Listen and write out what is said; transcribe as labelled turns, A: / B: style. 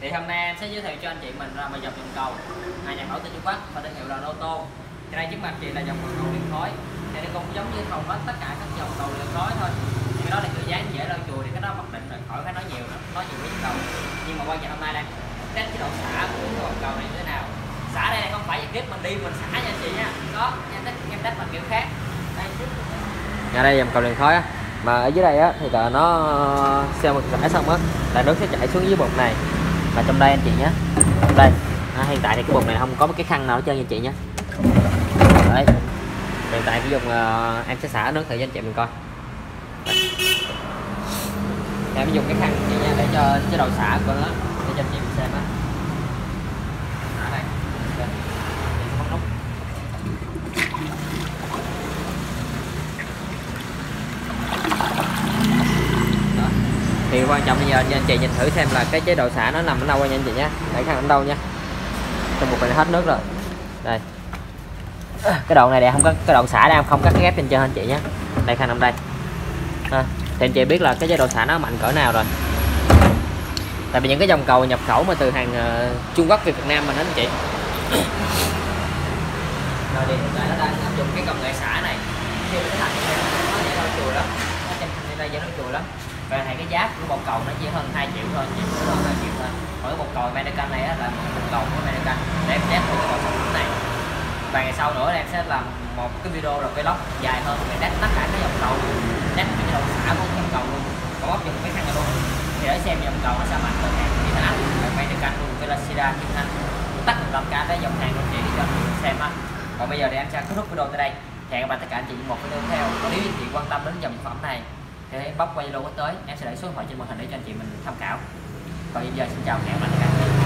A: thì hôm nay em sẽ giới thiệu cho anh chị mình là một dòng dòng cầu hai nhà nổi tên Trung Quốc và thương hiệu là Lô Tô thì đây trước mặt chị là dòng cầu liên khối. thì nó cũng giống như hầu hết tất cả các dòng cầu liên khối thôi thì cái đó là kiểu dáng dễ lau chùi thì cái đó mặc định rồi khỏi phải nói nhiều nữa nói nhiều với cầu nhưng mà quan trọng hôm nay đây test chế độ xả của cái dòng cầu này như thế nào xả kết mình đi mình xả nha chị nha. Có em test em test bằng kiểu khác. Đây.
B: Nhà đây dầm cầu đèn khói á. Mà ở dưới đây á thì là nó xe một rải xong á là nước sẽ chảy xuống dưới bồn này. Và trong đây anh chị nhé. Đây à, hiện tại thì cái bồn này không có một cái khăn nào hết trơn nha chị nhé. Đấy. Hiện tại cái dùng uh, em sẽ xả nước thử cho anh chị mình coi. Em dùng cái khăn chị nha để cho chế độ xả của nó để cho anh chị mình xem á xả đây Ok. Thì bấm nút Đó thì quan trọng bây giờ anh chị nhìn thử xem là cái chế độ xả nó nằm ở đâu anh chị nhé. Để khăn ở đâu nha. Trong một này hết nước rồi. Đây. Cái đoạn này đẹp không? Có cái đoạn xả đang không cắt cái ghép trên trên anh chị nhé. Đây khăn nằm đây. À, thì anh chị biết là cái chế độ xả nó mạnh cỡ nào rồi? Tại vì những cái dòng cầu nhập khẩu mà từ hàng uh, Trung Quốc về Việt Nam mình đó anh chị.
A: Rồi thì hiện tại nó đang áp dụng cái công nghệ xả này. Khi mà cái thành nó dễ lau chùi lắm. Nó trên đây dễ lau chùi lắm và này cái giá của bột cầu nó chỉ hơn 2 triệu thôi chỉ hơn 2 triệu thôi. Mỗi bột cầu American này là một bột cầu của American. Để em test thử cái bột sản phẩm này. Và ngày sau nữa em sẽ làm một cái video là vlog dài hơn để test tất cả các dòng cầu, test cái dòng xả của dòng cầu luôn. Có áp dụng cái khăn này luôn thì để xem dòng cầu nó sẽ mạnh hơn hàng thì anh American luôn Velocida Kim Thanh. Tất cả cả cái dòng hàng của chị cho xem ha còn bây giờ thì em sẽ kết thúc video tại đây. Hẹn gặp lại tất cả anh chị một video tiếp theo. Còn nếu anh chị quan tâm đến dòng sản phẩm này cái hãy qua zalo có tới em sẽ để số điện thoại trên màn hình để cho anh chị mình tham khảo. Còn bây giờ xin chào, hẹn gặp lại